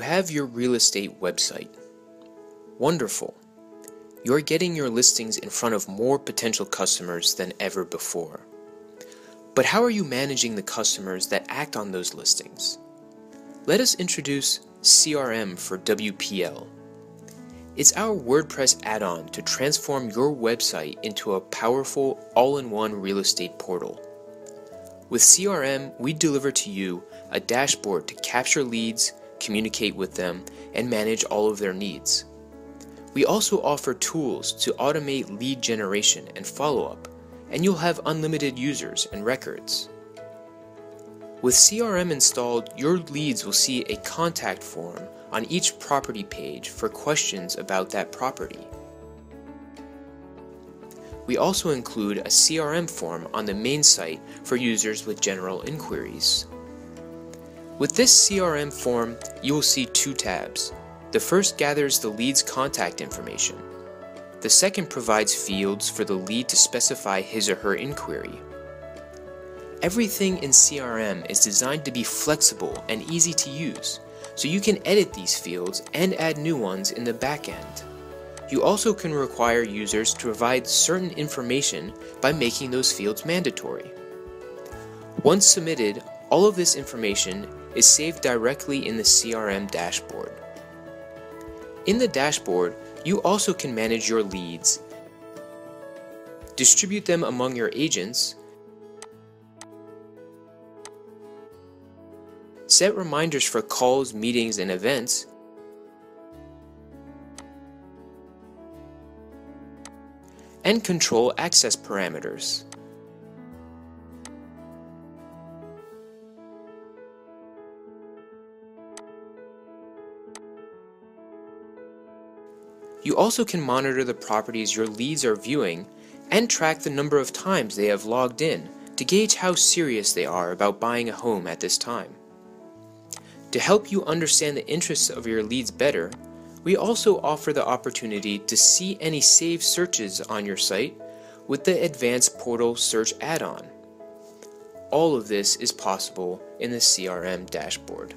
have your real estate website. Wonderful. You're getting your listings in front of more potential customers than ever before. But how are you managing the customers that act on those listings? Let us introduce CRM for WPL. It's our WordPress add-on to transform your website into a powerful all-in-one real estate portal. With CRM, we deliver to you a dashboard to capture leads, communicate with them, and manage all of their needs. We also offer tools to automate lead generation and follow-up, and you'll have unlimited users and records. With CRM installed, your leads will see a contact form on each property page for questions about that property. We also include a CRM form on the main site for users with general inquiries. With this CRM form, you will see two tabs. The first gathers the lead's contact information. The second provides fields for the lead to specify his or her inquiry. Everything in CRM is designed to be flexible and easy to use, so you can edit these fields and add new ones in the back end. You also can require users to provide certain information by making those fields mandatory. Once submitted, all of this information is saved directly in the CRM dashboard. In the dashboard, you also can manage your leads, distribute them among your agents, set reminders for calls, meetings, and events, and control access parameters. You also can monitor the properties your leads are viewing and track the number of times they have logged in to gauge how serious they are about buying a home at this time. To help you understand the interests of your leads better, we also offer the opportunity to see any saved searches on your site with the Advanced Portal Search add-on. All of this is possible in the CRM dashboard.